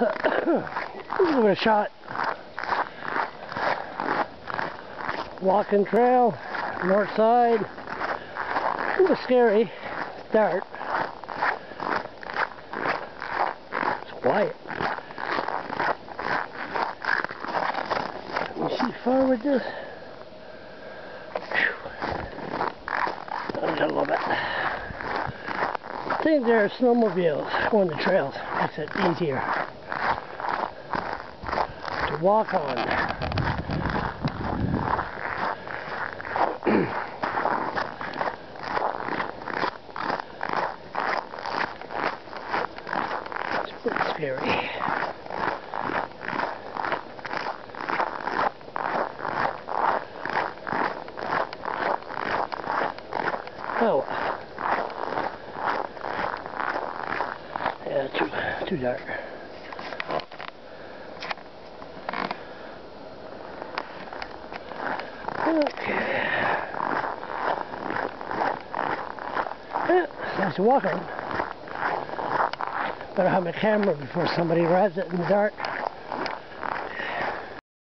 Give it a shot. Walking trail, north side. A little scary. Dark. It's quiet. You see far with this? I love it. I think there are snowmobiles going the trails. Makes it easier walk on. it's pretty scary. Oh. Yeah, too too dark. Okay. Nice walking. Better have my camera before somebody grabs it in the dark.